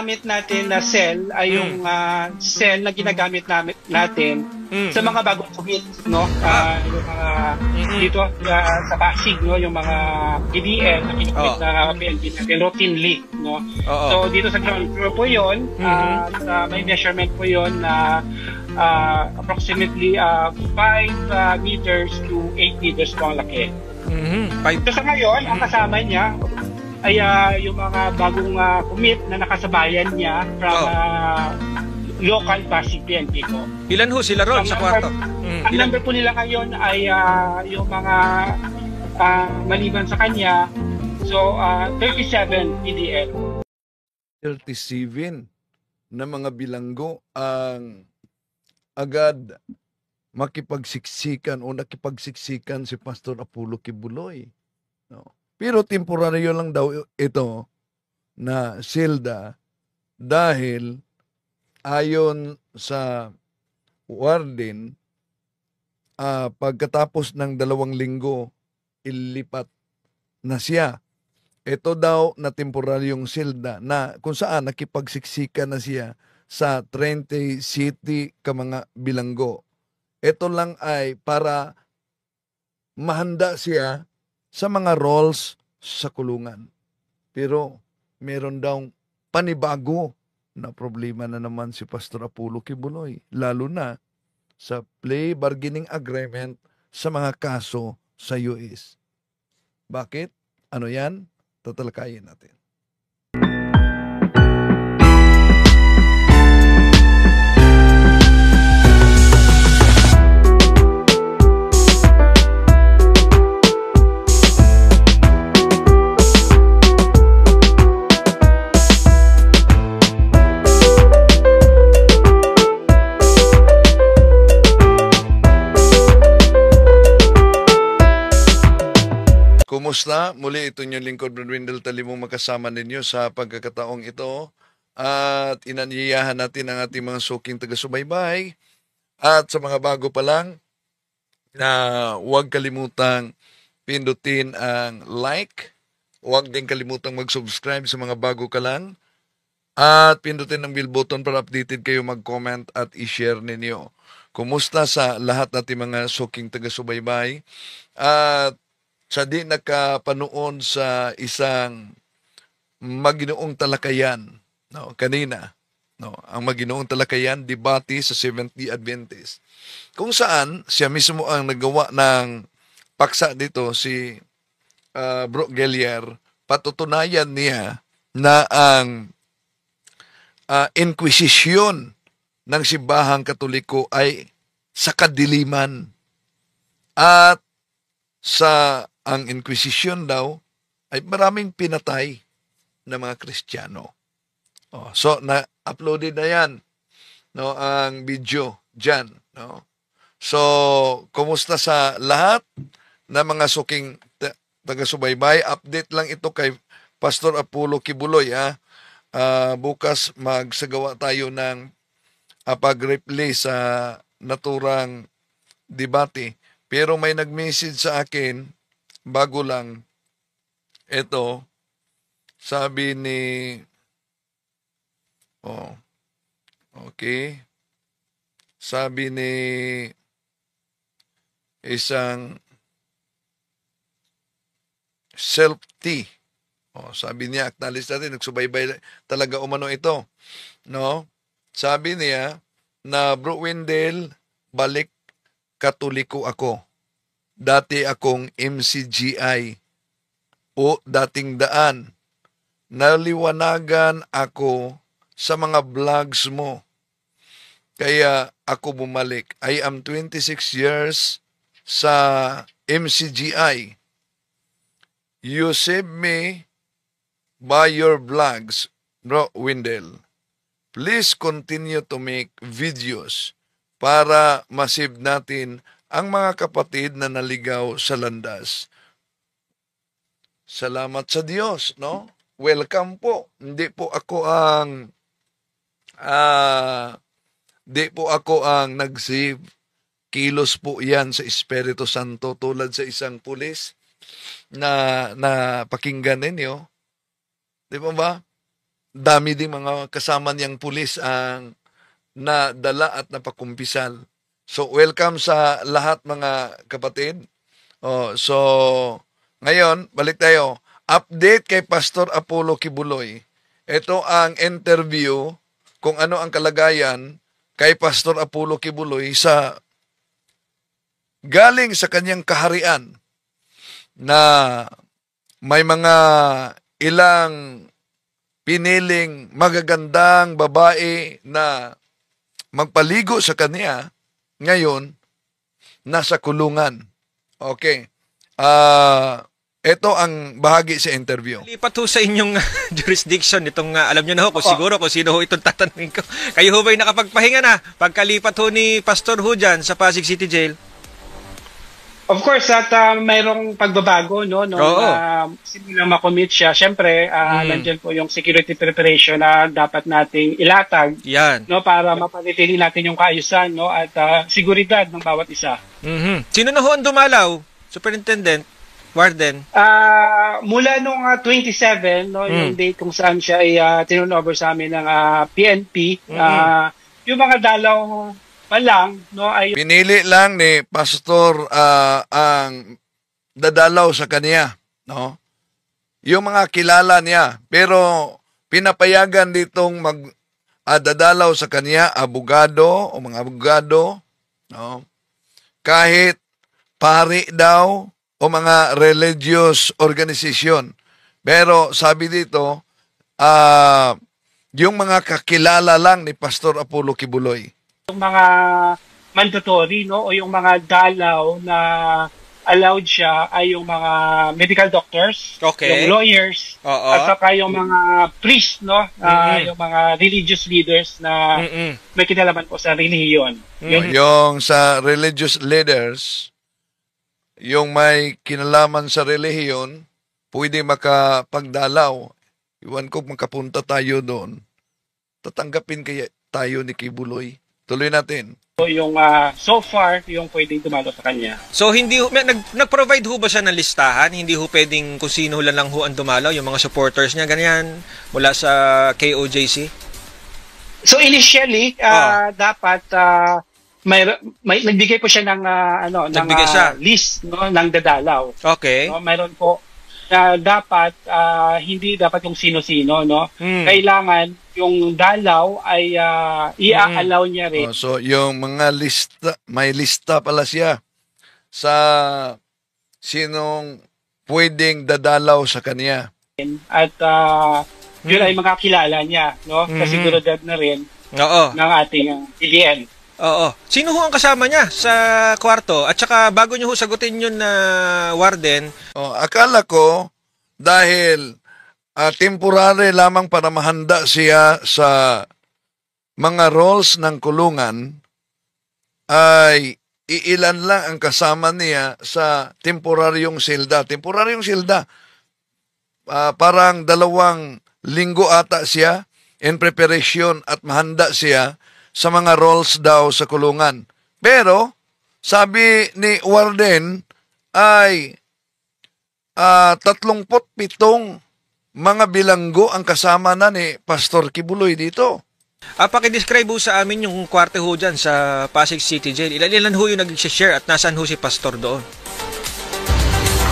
gamit natin na cell ay yung uh, cell na ginagamit namin, natin Mm. sa mga bagong commit, no? Uh, yung mga dito uh, sa Pasig, no? Yung mga PDL na kinukumit Oo. na PNP natin routinely, no? Oo. So dito sa ground floor po yun, uh, sa, may measurement po yun na uh, approximately uh, 5 uh, meters to 8 meters po ang laki. Mhm. Five. So sa ngayon, ang kasama niya ay ah, yung mga bagong ah, commit na nakasabayan niya from Oh. ah, local Pasig PNP ko. Ilan ho sila ron Ang sa number- kwarto? Mm, Ang ilan? number po nila ngayon ay ah, yung mga ah, maliban sa kanya, so ah, 37 PDL. 37 na mga bilanggo ang agad makipagsiksikan o nakipagsiksikan si Pastor Apollo Kibuloy. Pero temporaryo lang daw ito na silda dahil ayon sa warden ah, pagkatapos ng dalawang linggo ilipat na siya ito daw na temporaryong silda na kung saan nakipagsiksika na siya sa 30 city ka mga bilanggo. Ito lang ay para mahanda siya sa mga roles sa kulungan. Pero meron daw panibago na problema na naman si Pastor Apollo Kibuloy. Lalo na sa play bargaining agreement sa mga kaso sa US. Bakit? Ano yan? tatalakayin natin. Kumusta? Muli ito yung lingkod Wendell Talimong makasama ninyo sa pagkakataong ito at inanyayahan natin ang ating mga suking taga-subaybay at sa mga bago pa lang na huwag kalimutang pindutin ang like, huwag din kalimutang mag-subscribe sa mga bago ka lang at pindutin ang bell button para updated kayo mag-comment at i-share ninyo. Kumusta sa lahat nating mga suking taga-subaybay at sa di nakapanoon sa isang maginoong talakayan no kanina no. Ang maginoong talakayan debate sa 70 Adventist. Kung saan siya mismo ang nagawa ng paksa dito si uh, Brooke Gellier. Patutunayan niya na ang uh, inquisition ng simbahang katoliko ay sa kadiliman. At sa ang Inquisition daw ay maraming pinatay na mga Kristiyano. Oh, so na-uploaded na 'yan no ang video diyan, no. So kumusta sa lahat na mga suking ta- taga-subaybay? Update lang ito kay Pastor Apollo Kibuloy ha. Ah, bukas magsagawa tayo ng uh, pag-replay sa naturang debate. Pero may nag-message sa akin bago lang ito sabi ni oh okay. Sabi ni isang self-T oh sabi niya acknowledge natin nagsubaybay talaga umano ito no? Sabi niya na Bro Wendell balik katoliko ako dati akong MCGI o dating daan. Naliwanagan ako sa mga vlogs mo. Kaya ako bumalik. I am 26 years sa MCGI. You save me by your vlogs, Bro Wendell. Please continue to make videos para masave natin ang mga kapatid na naligaw sa landas. Salamat sa Diyos, no? Welcome po. Hindi po ako ang ah di po ako ang nag-save. Kilos po 'yan sa Espiritu Santo tulad sa isang pulis na na pakinggan ninyo. Di ba ba? dami ding mga kasama niyang pulis ang nadala at napakumpisal. So welcome sa lahat mga kapatid. Oh, so ngayon, balik tayo. Update kay Pastor Apollo Kibuloy. Ito ang interview kung ano ang kalagayan kay Pastor Apollo Kibuloy sa galing sa kanyang kaharian na may mga ilang piniling magagandang babae na magpaligo sa kanya, ngayon, nasa kulungan. Okay. Ah, ito ang bahagi sa interview. Lipat ho sa inyong jurisdiction itong uh, alam niyo na ho kung siguro kung sino ho itong tatanungin ko. Kayo ho ba'y nakapagpahinga na pagkalipat ho ni Pastor ho dyan sa Pasig City Jail? Of course, at uh, mayroong pagbabago, no? no Oo. na simulang makommit siya. Siyempre, uh, Mm. nandyan po yung security preparation na dapat nating ilatag Yan. no para mapanatili natin yung kaayusan no at uh, seguridad ng bawat isa. Mhm. Sino na ho ang dumalaw? Superintendent? Warden? Ah, mula nung ah, 27 no yung Mm. date kung saan siya ay uh, over sa amin ng ah, PNP, Mhm. ah, yung mga dalaw pa lang no ay Pinili lang ni Pastor ah, ang dadalaw sa kanya, no? Yung mga kilala niya, pero pinapayagan ditong mag ah, dadalaw sa kanya abogado o mga abogado, no? Kahit pari daw o mga religious organization. Pero sabi dito, ah yung mga kakilala lang ni Pastor Apollo Kibuloy. Yung mga mandatory no o yung mga dalaw na allowed siya ay yung mga medical doctors, Okay. yung lawyers, Oo. at saka yung mga priest, no? Ah, Mhm. yung mga religious leaders na Mm-mm. may kinalaman po sa relihiyon. Yung Yung sa religious leaders, yung may kinalaman sa relihiyon, pwede makapagdalaw. Iwan ko makapunta tayo doon. Tatanggapin kaya tayo ni Kibuloy. Tuloy natin. yung ah, so far yung pwedeng dumalo sa kanya. So hindi may- nag, nag-provide ho ba siya ng listahan? Hindi ho pwedeng kung sino lang lang ho ang dumalaw, yung mga supporters niya, ganyan, mula sa KOJC? So initially, Ah. ah, dapat ah, may, may nagbigay po siya ng ah, ano ng Nagbigay siya. list no ng dadalaw. Okay. No, mayroon po na dapat ah, hindi dapat yung sino-sino no. Hmm. Kailangan yung dalaw ay ah, i-allow niya rin Oh, so, yung mga lista, may lista pala siya sa sinong pwedeng dadalaw sa kanya. at ah, yun Hmm. ay makakilala niya no. Mhm. Kasiguridad na rin Oo. ng ating ah, PDL. Oo. Sino ho ang kasama niya sa kwarto? At saka bago niyo ho sagutin yun na warden, Oh, akala ko dahil ah, temporary lamang para mahanda siya sa mga roles ng kulungan ay iilan lang ang kasama niya sa temporaryong silda. Temporaryong silda, ah, parang dalawang linggo ata siya in preparation at mahanda siya sa mga roles daw sa kulungan. Pero, sabi ni Warden ay ah 37 mga bilanggo ang kasama na ni Pastor Kibuloy dito. ah, pakidescribe ho sa amin yung kwarto ho dyan sa Pasig City Jail. Ilan, ilan ho yung nag-share at nasaan ho si Pastor doon?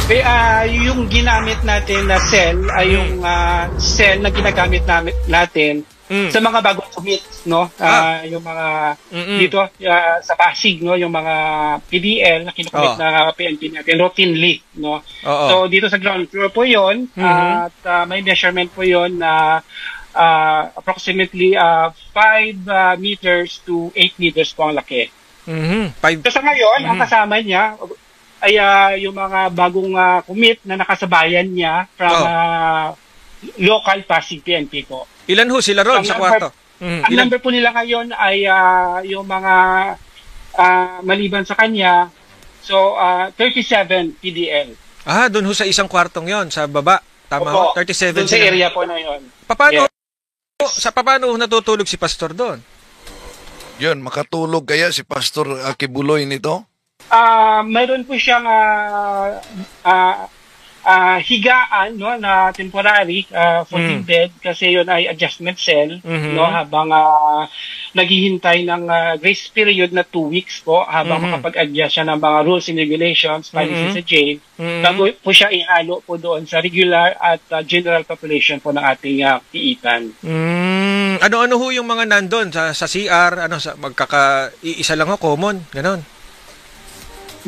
Eh, ah, yung ginamit natin na cell ay yung ah, cell na ginagamit namin, natin Mm. sa mga bagong commits, no? Ah, yung mga Mm-mm. dito ah, sa Pasig, no? Yung mga PDL na kinukomit Oh. na PNP natin routinely, no? Oo. So dito sa ground floor po 'yon Mhm. at ah, may measurement po 'yon na ah, approximately 5 meters to 8 meters po ang laki. Mhm. Five. So sa ngayon, ang Mhm. kasama niya ay ah, yung mga bagong ah, commit na nakasabayan niya from Oh. ah, local Pasig PNP po. Ilan ho sila ron Ang sa number- kwarto? Mhm. Ang Ilan? number po nila ngayon ay ah, yung mga ah, maliban sa kanya, so ah, 37 PDL. Ah, doon ho sa isang kwartong yon sa baba. Tama ho? Opo, 37 Doon sa sila. area po na yon. Paano, Yes. sa paano ho natutulog si Pastor doon? Yun, makatulog kaya si Pastor ah, Kibuloy nito? Ah, mayroon po siyang ah, ah, ah, higaan no na temporary ah, 14 Mm. bed kasi yun ay adjustment cell Mhm. no habang ah, naghihintay ng ah, grace period na 2 weeks po habang Mhm. makapag-adjust siya ng mga rules and regulations policy Mhm. sa jail Mhm. bago po siya ihalo po doon sa regular at ah, general population po ng ating ah, piitan. Mm, ano-ano ho yung mga nandun sa, sa CR, ano, sa, magkaka, iisa lang ho, common, ganon.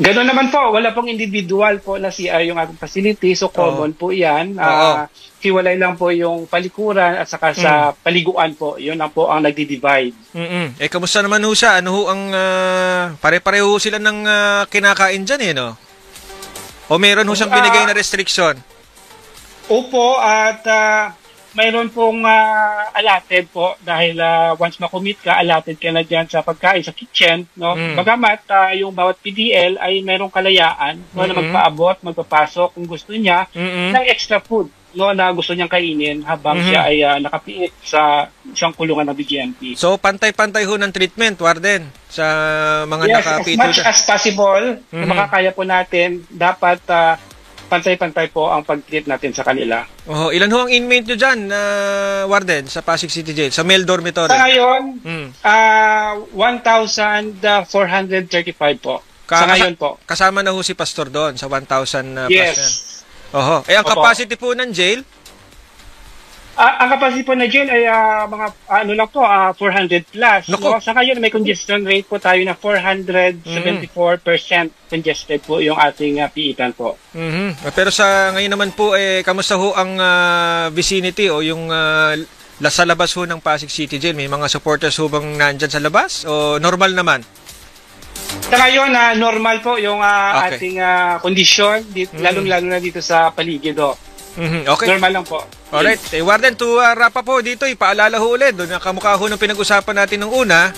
Ganoon naman po, wala pong individual po na CR yung ating facility, so common po yan. Oo. Ah, hiwalay lang po yung palikuran at saka sa paliguan po, yun ang po ang nagdi-divide. Mm-mm. Eh, kamusta naman ho siya? Ano ho ang, ah, pare-pareho ho sila ng ah, kinakain dyan eh, no? O meron ho siyang binigay na restriction? Opo, at ah, mayroon pong ah, allotted po dahil ah, once makumit ka, allotted ka na dyan sa pagkain sa kitchen. No? Mm. Bagamat ah, yung bawat PDL ay mayroong kalayaan no, na Mhm. magpaabot, magpapasok kung gusto niya Mm-mm. ng extra food no, na gusto niyang kainin habang Mhm. siya ay ah, nakapiit sa isang kulungan ng BGMP. So, pantay-pantay ho ng treatment, Warden, sa mga yes, as nakapito much dyan. as possible, kung Mhm. makakaya po natin, dapat ah, pantay-pantay po ang pag-treat natin sa kanila. Oho, ilan ho ang inmate nyo dyan, na Warden, sa Pasig City Jail, sa male dormitory? Sa ngayon, Mm. ah 1,435 po. Ka- sa ngayon po. Kasama na ho si Pastor doon sa 1,000 na plus na. Yes. Oho. Eh, ang Opo. capacity po ng jail? Ah, ang capacity po na jail ay ah, mga ah, ano lang po, ah, 400 plus. Naku. No? Sa ngayon may congestion rate po tayo na 474% congested po yung ating ah, piitan po. Mhm. Pero sa ngayon naman po, eh, kamusta ho ang ah, vicinity o yung la- sa labas ho ng Pasig City Jail? May mga supporters ho bang nandyan sa labas? O normal naman? Sa ngayon, na normal po yung ah, Okay. ating ah, kondisyon, dit- Mm. lalong-lalo na dito sa paligid. Oh. Mhm. Okay. Normal lang po. Alright. Eh, Warden, to uh, wrap up po dito, ipaalala ho ulit. Doon na kamukha ho ng pinag-usapan natin nung una.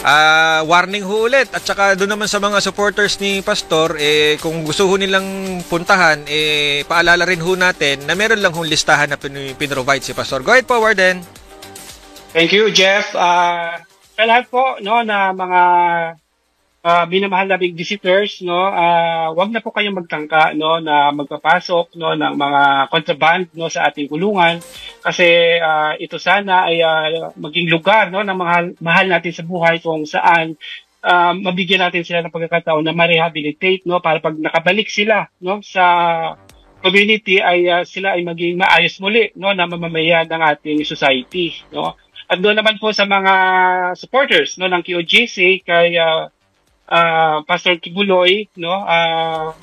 Ah, warning ho ulit. At saka doon naman sa mga supporters ni Pastor, eh, kung gusto ho nilang puntahan, eh, paalala rin ho natin na meron lang hong listahan na pin- pinrovide si Pastor. Go ahead po, Warden. Thank you, Jeff. Ah, sa lahat po no na mga ah, minamahal na big visitors, no, ah, wag na po kayong magtangka no na magpapasok no ng mga contraband no sa ating kulungan. Kasi ah, ito sana ay ah, maging lugar no ng mga mahal natin sa buhay kung saan ah, mabigyan natin sila ng pagkakataon na ma-rehabilitate no para pag nakabalik sila no sa community ay ah, sila ay maging maayos muli no na mamamayan ng ating society no? At doon naman po sa mga supporters no ng QOJC kay ah, ah, Pastor Kibuloy no? Ah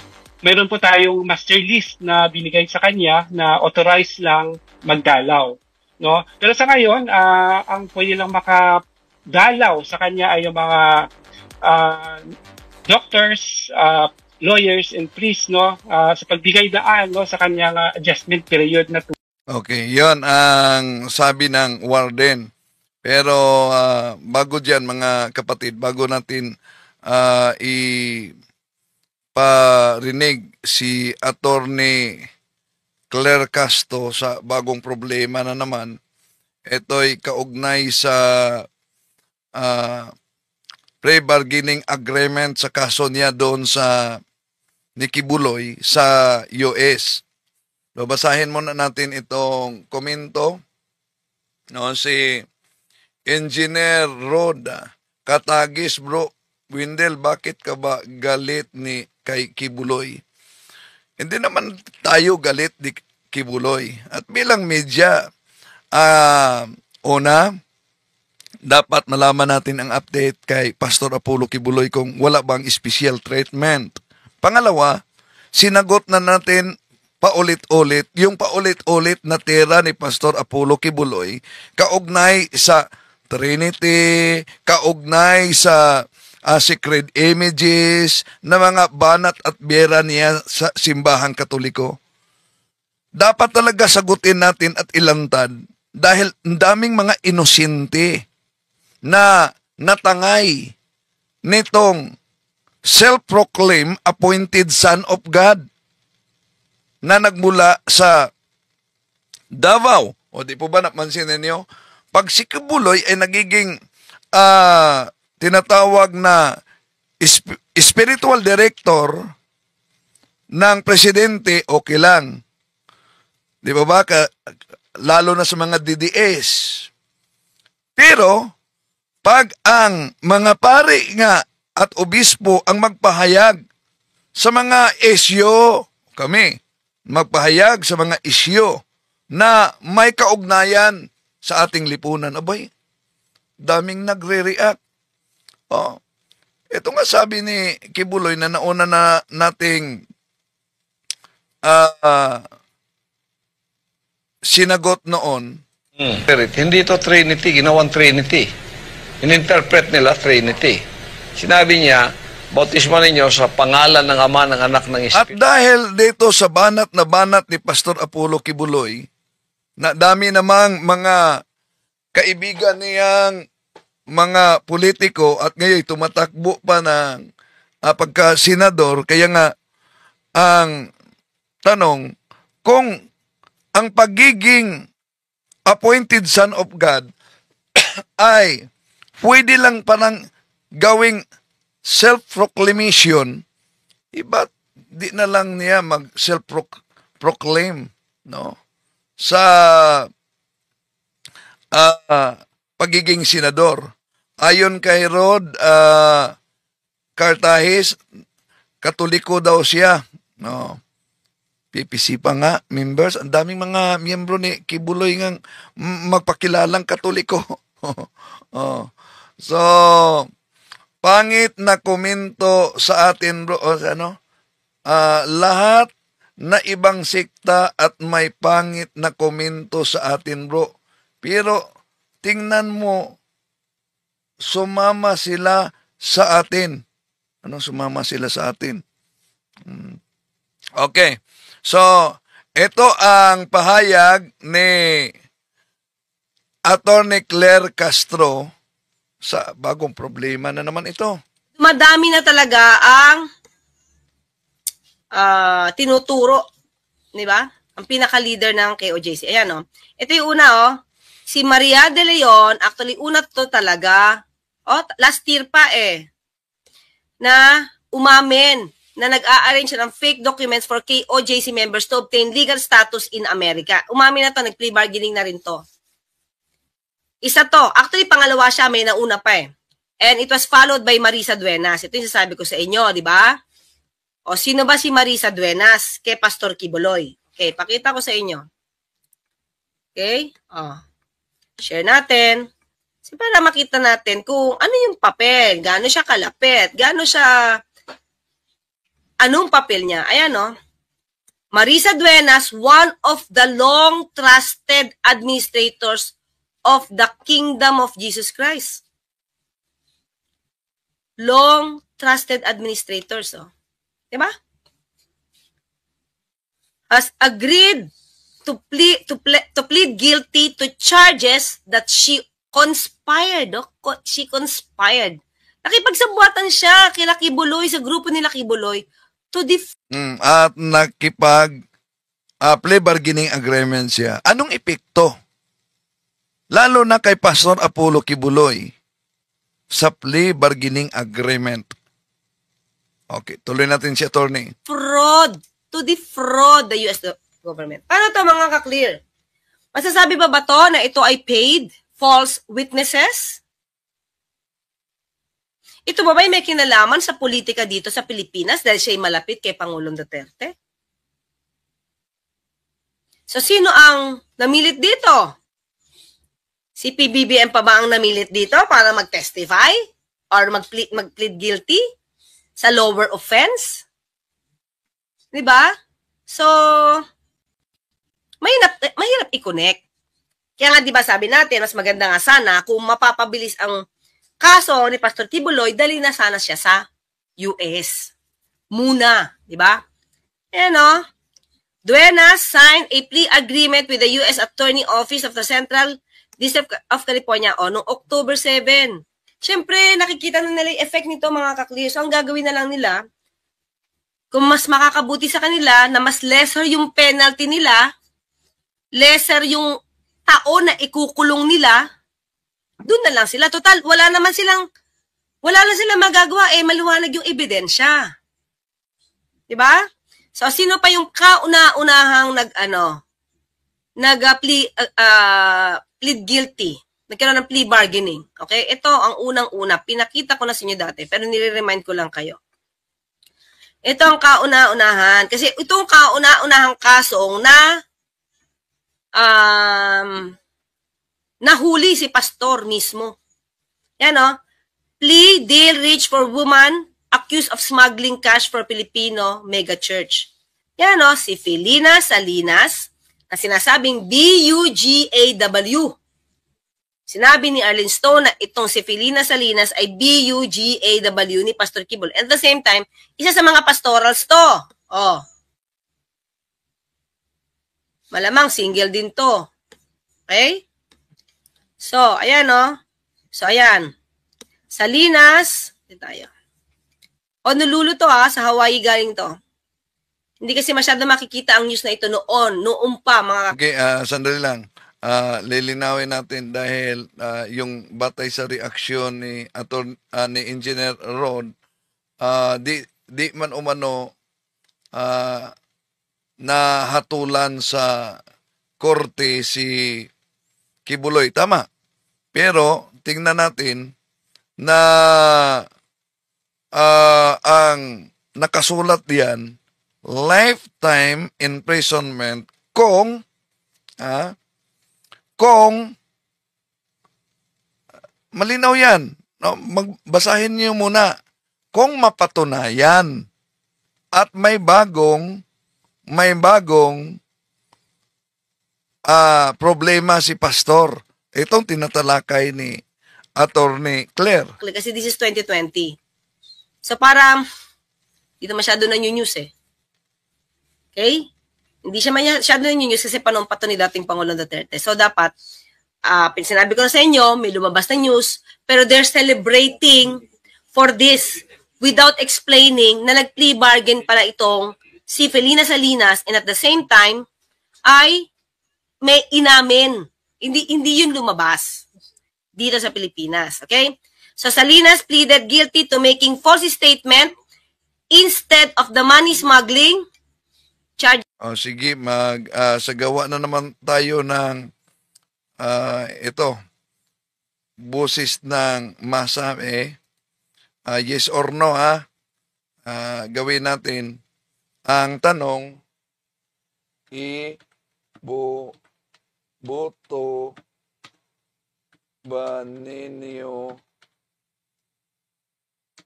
mayroon po tayong master list na binigay sa kanya na authorized lang magdalaw no? Pero sa ngayon ah, ang pwede lang makadalaw sa kanya ay yung mga ah, doctors ah, lawyers and priests no? Ah, sa pagbigay daan no? Sa kanyang adjustment period na Okay, yon ang sabi ng warden. Pero ah, bago diyan mga kapatid, bago natin ah, i parinig si Attorney Claire Casto sa bagong problema na naman. Ito'y kaugnay sa ah, pre-bargaining agreement sa kaso niya doon sa Nikibuloy sa US. Babasahin muna natin itong komento. No, si Engineer Roda, Katagis bro, Windel, bakit ka ba galit ni kay Kibuloy? Hindi naman tayo galit di Kibuloy. At bilang media, ah una, dapat malaman natin ang update kay Pastor Apollo Kibuloy kung wala bang special treatment. Pangalawa, sinagot na natin paulit-ulit yung paulit-ulit na tira ni Pastor Apollo Kibuloy kaugnay sa Trinity, kaugnay sa ah, secret images na mga banat at biyera niya sa simbahang katoliko. Dapat talaga sagutin natin at ilantad dahil ang daming mga inosente na natangay nitong self-proclaimed appointed son of God na nagmula sa Davao. O di po ba napansin ninyo? Pag si Kibuloy ay nagiging ah, tinatawag na sp- spiritual director ng presidente, okay lang. Di ba ba? Lalo na sa mga DDS. Pero, pag ang mga pari nga at obispo ang magpahayag sa mga isyo, kami, magpahayag sa mga isyo na may kaugnayan sa ating lipunan. Abay, daming nagre-react. Oh. Ito nga sabi ni Kibuloy na nauna na nating uh, uh, sinagot noon. Hmm. Hindi ito Trinity, ginawang Trinity. Ininterpret nila Trinity. Sinabi niya, bautismo ninyo sa pangalan ng Ama, ng Anak, ng At Espiritu. dahil dito sa banat na banat ni Pastor Apollo Kibuloy, na dami namang mga kaibigan niyang mga politiko at ngayon tumatakbo pa ng uh, pagka-senador, kaya nga ang tanong, kung ang pagiging appointed son of God ay pwede lang parang gawing self-proclamation, iba di na lang niya mag self-proclaim, no? Sa uh, pagiging senador. Ayon kay Rod uh, Cartahis, katoliko daw siya, no? PPC pa nga, members. Ang daming mga miyembro ni Kibuloy ng magpakilalang katoliko. oh. So, pangit na komento sa atin, bro. O, ano? Uh, lahat na ibang sikta at may pangit na komento sa atin, bro. Pero, tingnan mo, sumama sila sa atin. Ano sumama sila sa atin? Hmm. Okay. So, ito ang pahayag ni Attorney Claire Castro sa bagong problema na naman ito. Madami na talaga ang uh, tinuturo, di ba? Ang pinaka-leader ng KOJC. Ayan, oh. Ito yung una, oh. Si Maria De Leon, actually, una to talaga. Oh, last year pa eh. Na umamin na nag-a-arrange ng fake documents for KOJC members to obtain legal status in America. Umamin na to, nag-plea bargaining na rin to. Isa to. Actually, pangalawa siya, may nauna pa eh. And it was followed by Marisa Duenas. Ito yung sasabi ko sa inyo, di ba? O sino ba si Marisa Duenas? Kay Pastor Kibuloy. Okay, pakita ko sa inyo. Okay? O. Share natin. So, para makita natin kung ano yung papel, gaano siya kalapit, gaano siya Anong papel niya? Ayan, no? Marisa Duenas, one of the long-trusted administrators of the Kingdom of Jesus Christ. Long-trusted administrators, oh. Diba? Has agreed to plead, to, ple- to plead guilty to charges that she conspired. Oh, she conspired. Nakipagsabuatan siya kila Kibuloy, sa grupo nila Kibuloy, to def- mm, at nakipag uh, plea bargaining agreement siya. Anong epekto? Lalo na kay Pastor Apollo Kibuloy sa plea bargaining agreement. Okay, tuloy natin si attorney. Fraud. To defraud the US government. Paano to mga ka-clear? Masasabi ba ba to na ito ay paid false witnesses? Ito ba ba may kinalaman sa politika dito sa Pilipinas dahil siya ay malapit kay Pangulong Duterte? So, sino ang namilit dito? Si PBBM pa ba ang namilit dito para mag-testify? Or mag-plead, mag-plead guilty sa lower offense? Di ba? So, mahirap, mahirap i-connect. Kaya nga, di ba sabi natin, mas maganda nga sana kung mapapabilis ang Kaso ni Pastor Tibuloy, dali na sana siya sa US. Muna, di ba? Ayan o. Duenas signed a plea agreement with the U.S. Attorney Office of the Central District of California o noong October 7. Siyempre, nakikita na nila yung effect nito mga kaklear. So, ang gagawin na lang nila, kung mas makakabuti sa kanila na mas lesser yung penalty nila, lesser yung taon na ikukulong nila, doon na lang sila. Total, wala naman silang, wala lang silang magagawa. Eh, maluwanag yung ebidensya. Diba? So, sino pa yung kauna-unahang nag, ano, nag uh, plea, uh, uh, plead guilty? Nagkaroon ng plea bargaining. Okay? Ito ang unang-una. Pinakita ko na sa inyo dati, pero nire-remind ko lang kayo. Ito ang kauna-unahan. Kasi itong kauna-unahang kasong na um, nahuli si pastor mismo. Yan o. Plea deal reach for woman accused of smuggling cash for Filipino mega church. Yan o, si Felina Salinas na sinasabing B-U-G-A-W. Sinabi ni Arlene Stone na itong si Felina Salinas ay B-U-G-A-W ni Pastor Kibol. At the same time, isa sa mga pastorals to. Oh. Malamang single din to. Okay? So, ayan oh. So, ayan. Salinas. Dito tayo. Honolulu to ah. Sa Hawaii galing to. Hindi kasi masyado makikita ang news na ito noon. Noon pa, mga Okay, ah, sandali lang. Ah, lilinawin natin dahil ah, yung batay sa reaksyon ni ator ah, ni Engineer Rod ah, di di man umano ah, nahatulan sa korte si Kibuloy tama pero tingnan natin na ah, ang nakasulat diyan lifetime imprisonment kung ah, kung malinaw yan. No, magbasahin niyo muna. Kung mapatunayan at may bagong may bagong ah, problema si pastor. Itong tinatalakay ni Attorney Claire. kasi this is 2020. So para dito masyado na new news eh. Okay? Hindi siya masyado na news kasi panahon pa to ni dating Pangulong Duterte. So dapat, uh, sinabi ko na sa inyo, may lumabas na news, pero they're celebrating for this without explaining na nag-plea bargain pala itong si Felina Salinas and at the same time ay may inamin. Hindi, hindi yun lumabas dito sa Pilipinas. Okay? So Salinas pleaded guilty to making false statement instead of the money smuggling charge. Oh, sige, mag uh, sagawa na naman tayo ng uh, ito. Busis ng masa eh. Uh, yes or no ha. Uh, gawin natin ang tanong i bu boto ba ninyo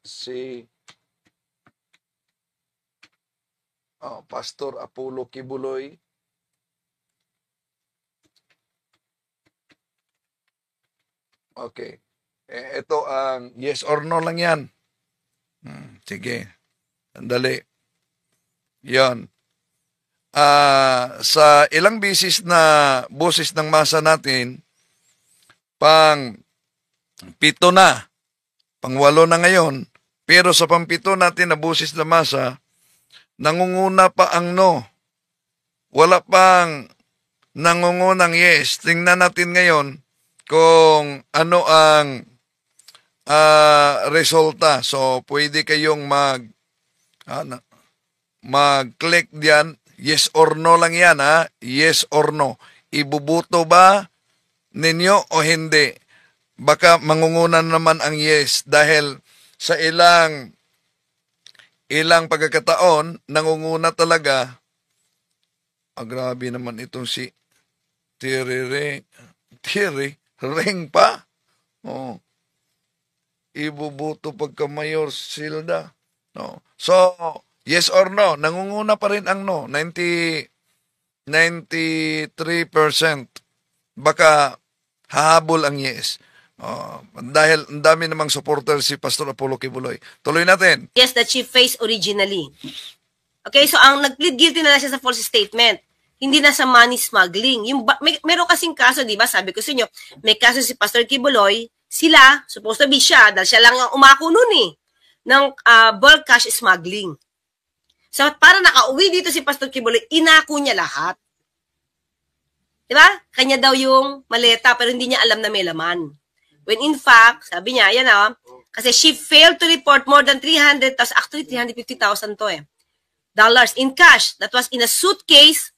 si oh, Pastor Apollo Kibuloy. Okay. Eh, ito ang yes or no lang yan. Hmm, sige. Sandali. Yon. Uh, sa ilang bisis na boses ng masa natin, pang pito na, pang walo na ngayon, pero sa pampito natin na boses na masa, nangunguna pa ang no. Wala pang nangungunang yes. Tingnan natin ngayon kung ano ang uh, resulta. So, pwede kayong mag uh, mag-click diyan. Yes or no lang yan, ha? Yes or no. Ibubuto ba ninyo o hindi? Baka mangungunan naman ang yes dahil sa ilang ilang pagkakataon, nangunguna talaga, ah, grabe naman itong si Tirire, Tiri, Ring pa. Oh. Ibubuto pagka Mayor Silda. No. So, yes or no, nangunguna pa rin ang no, 90 93%. Baka hahabol ang yes. Oh, dahil ang dami namang supporter si Pastor Apollo Kibuloy. Tuloy natin. Yes, that she faced originally. Okay, so ang nag-plead guilty na, na siya sa false statement. Hindi na sa money smuggling. Yung may, meron kasing kaso, di ba? Sabi ko sa inyo, may kaso si Pastor Kibuloy, sila, supposed to be siya, dahil siya lang ang umako nun eh, ng uh, bulk cash smuggling. So, para nakauwi dito si Pastor Kibuloy, inako niya lahat. Di ba? Kanya daw yung maleta, pero hindi niya alam na may laman. When in fact, sabi niya, yan ah, kasi she failed to report more than 300,000, actually 350,000 to eh. dollars in cash that was in a suitcase.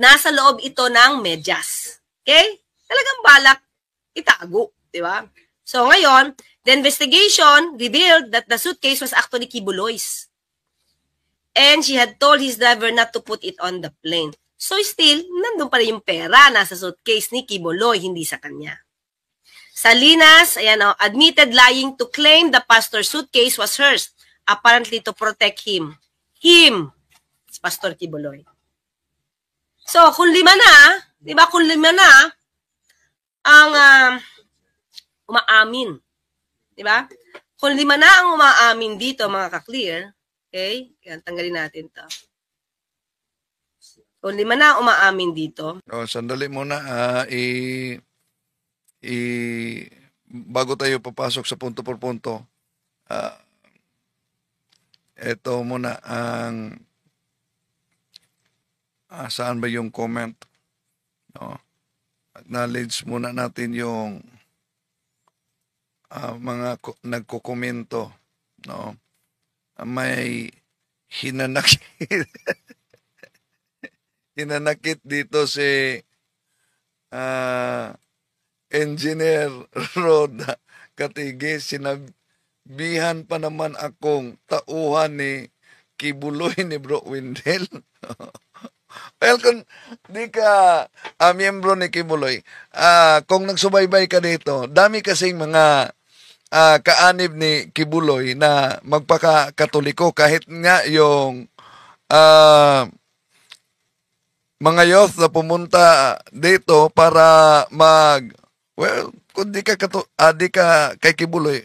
Nasa loob ito ng medyas. Okay? Talagang balak itago, di ba? So ngayon, the investigation revealed that the suitcase was actually Kibuloy's. And she had told his driver not to put it on the plane. So still, nandun pa rin yung pera nasa suitcase ni Kibuloy, hindi sa kanya. Salinas, ayan o, admitted lying to claim the pastor's suitcase was hers, apparently to protect him. Him, si Pastor Kibuloy. So, kung lima na, di ba, kung lima na, ang ah, umaamin. Di ba? Kung lima na ang umaamin dito, mga ka-clear, okay, yan, tanggalin natin to. Kung lima na umaamin dito, O, sandali muna. ah, i, i, bago tayo papasok sa punto por punto, ah, ito muna ang ah, saan ba yung comment? No? Acknowledge muna natin yung ah, mga ko- nagkokomento. No? May hinanakit hinanakit dito si ah, Engineer Rod Katigi. Sinabihan pa naman akong tauhan ni Kibuloy ni Bro Windel. well, kung di ka ah, miyembro ni Kibuloy, ah, kung nagsubaybay ka dito, dami kasing mga ah, kaanib ni Kibuloy na magpaka-katoliko kahit nga yung ah, mga youth na pumunta dito para mag well kung di ka kato, ah, di ka kay Kibuloy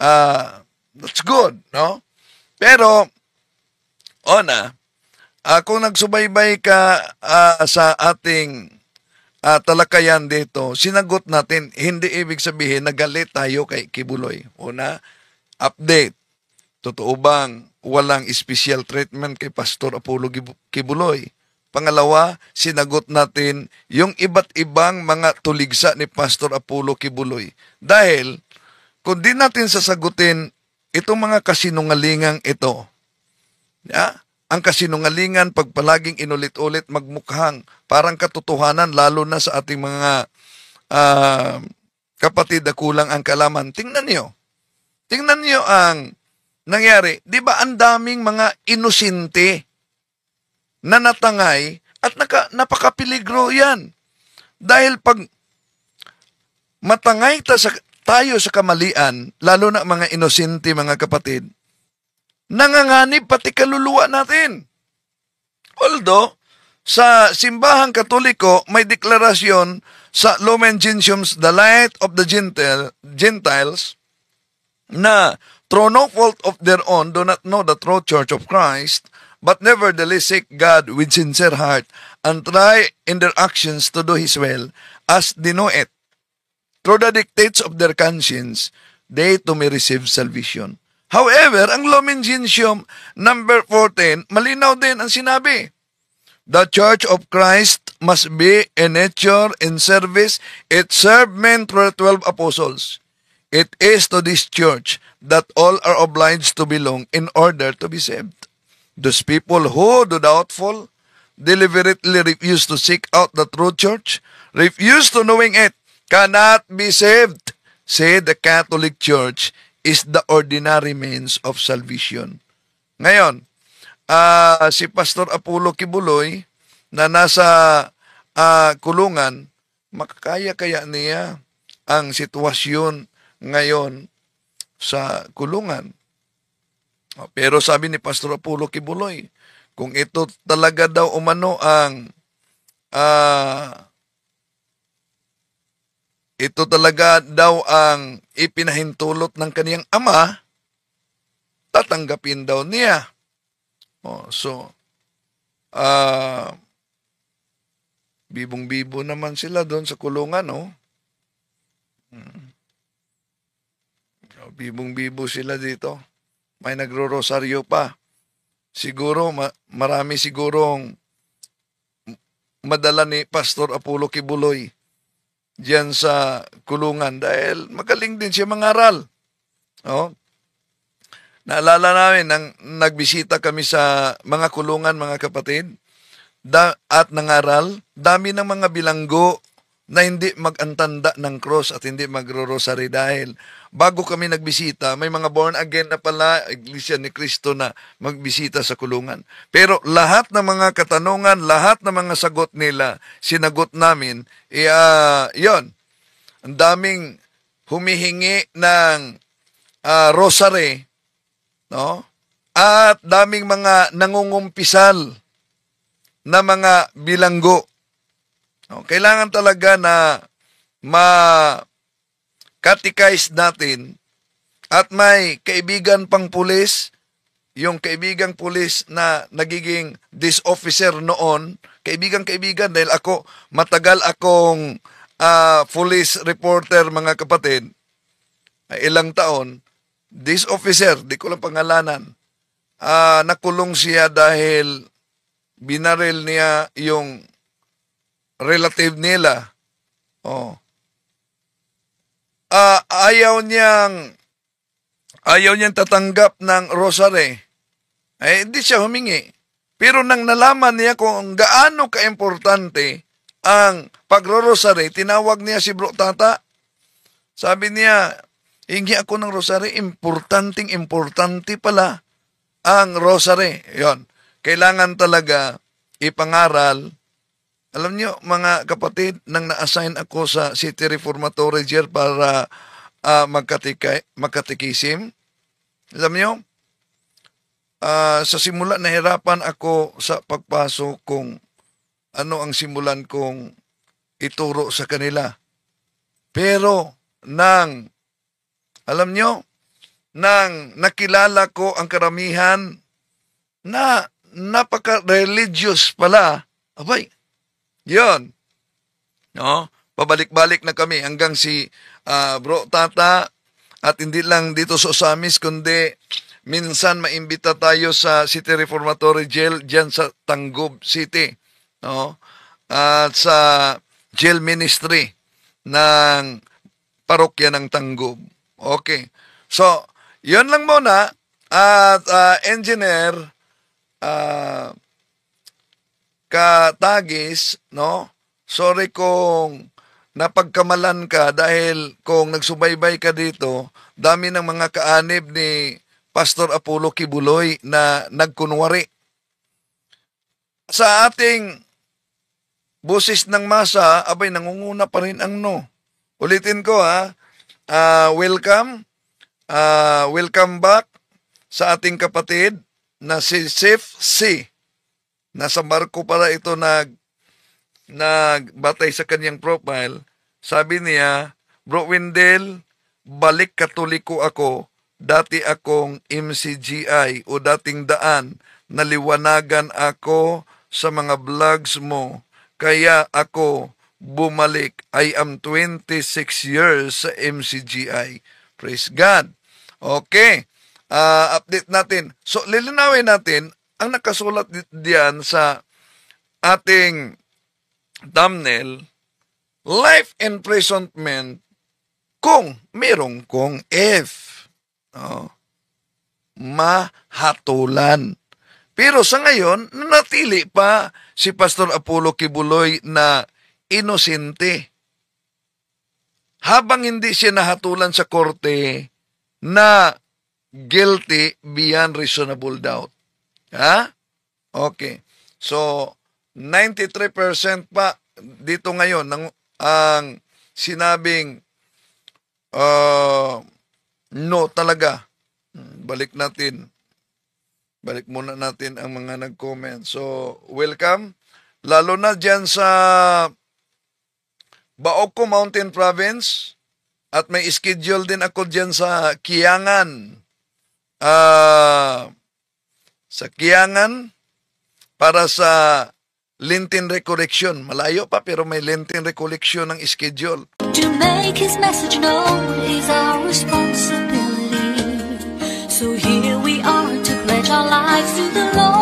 ah that's good no? Pero ona ah, kung nagsubaybay ka ah, sa ating ah, talakayan dito sinagot natin hindi ibig sabihin nagalit tayo kay Kibuloy. Una update. Totoo bang walang special treatment kay Pastor Apollo Kibuloy? Pangalawa, sinagot natin yung iba't ibang mga tuligsa ni Pastor Apollo Kibuloy. Dahil, kung di natin sasagutin itong mga kasinungalingang ito, ya, ang kasinungalingan pag palaging inulit-ulit magmukhang parang katotohanan lalo na sa ating mga ah, kapatid na kulang ang kalaman. Tingnan niyo. Tingnan niyo ang nangyari. Di ba ang daming mga inosente na natangay at naka, napakapiligro yan. Dahil pag matangay ta sa, tayo sa kamalian, lalo na mga inosente mga kapatid, nanganganib pati kaluluwa natin. Although, sa simbahang katoliko, may deklarasyon sa Lumen Gentium's The Light of the Gentile, Gentiles na through no fault of their own do not know the true church of Christ, but nevertheless seek God with sincere heart and try in their actions to do His will as they know it. Through the dictates of their conscience, they to may receive salvation. However, ang Lumen Gentium number 14, malinaw din ang sinabi. The Church of Christ must be in nature, in service. It served men through the 12 apostles. It is to this church that all are obliged to belong in order to be saved. Those people who, do doubtful, deliberately refuse to seek out the true church, refuse to knowing it, cannot be saved. Say the Catholic Church is the ordinary means of salvation. Ngayon, ah, si Pastor Apollo Kibuloy na nasa ah, kulungan, makakaya kaya niya ang sitwasyon ngayon sa kulungan. O, Pero sabi ni Pastor Apollo Kibuloy, kung ito talaga daw umano ang ah, ito talaga daw ang ipinahintulot ng kaniyang ama, tatanggapin daw niya. Oh, so, ah, bibong-bibo naman sila doon sa kulungan, oh. Hmm. Bibong-bibo sila dito. May nagro-rosaryo pa. Siguro, ma- marami sigurong madala ni Pastor Apollo Kibuloy diyan sa kulungan dahil magaling din siya mangaral. Oh. Naalala namin, nang nagbisita kami sa mga kulungan, mga kapatid, da, at nangaral, dami ng mga bilanggo na hindi magantanda ng cross at hindi magro-rosary dahil bago kami nagbisita, may mga born again na pala, Iglesia ni Cristo na magbisita sa kulungan. Pero lahat ng mga katanungan, lahat ng mga sagot nila, sinagot namin, eh, uh, yon ang daming humihingi ng uh, rosary, no? At daming mga nangungumpisal na mga bilanggo. No? Kailangan talaga na ma catechize natin at may kaibigan pang pulis, yung kaibigang pulis na nagiging this officer noon, kaibigan-kaibigan dahil ako, matagal akong uh, police reporter mga kapatid, ilang taon, this officer, di ko lang pangalanan, uh, nakulong siya dahil binaril niya yung relative nila. Oh. Uh, ayaw niyang ayaw niyang tatanggap ng rosary. Eh, hindi siya humingi. Pero nang nalaman niya kung gaano kaimportante ang pagro-rosary, tinawag niya si Bro Tata. Sabi niya, Hingi ako ng rosary, importanteng importante pala ang rosary. Yon. Kailangan talaga ipangaral. Alam niyo, mga kapatid, nang na-assign ako sa City Reformatory Year para uh, magkatika- magkatikisim, alam niyo, uh, sa simula nahirapan ako sa pagpasok kung ano ang simulan kong ituro sa kanila. Pero nang alam nyo, nang nakilala ko ang karamihan na napaka-religious pala, abay, yon No? Pabalik-balik na kami hanggang si uh, Bro Tata at hindi lang dito sa Osamis kundi minsan maimbita tayo sa City Reformatory Jail diyan sa Tanggob City. No? At sa jail ministry ng parokya ng Tanggob. Okay. So, yun lang muna. At uh, engineer, uh, katagis, no? Sorry kung napagkamalan ka dahil kung nagsubaybay ka dito, dami ng mga kaanib ni Pastor Apollo Kibuloy na nagkunwari. Sa ating busis ng masa, abay, nangunguna pa rin ang no. Ulitin ko ha, uh, welcome. Uh, welcome back sa ating kapatid na si Sif C. Nasa barko pala ito nag nagbatay sa kanyang profile. Sabi niya, Bro Wendell, balik katoliko ako. Dati akong MCGI o dating daan. Naliwanagan ako sa mga vlogs mo. Kaya ako bumalik. I am 26 years sa MCGI. Praise God. Okay. Uh, update natin. So, lilinawin natin ang nakasulat diyan sa ating thumbnail, life imprisonment kung merong kung F. Oh, mahatulan. Pero sa ngayon, natili pa si Pastor Apollo Kibuloy na inosente. Habang hindi siya nahatulan sa korte na guilty beyond reasonable doubt. Ha? Okay. So, 93% pa dito ngayon ng ang sinabing uh, no talaga. Balik natin. Balik muna natin ang mga nag-comment. So, welcome. Lalo na dyan sa Baoko Mountain Province at may schedule din ako diyan sa Kiangan. Uh, sa Kiangan para sa Lenten Recollection. Malayo pa pero may Lenten Recollection ng schedule. To make His message known is our responsibility. So here we are to pledge our lives to the Lord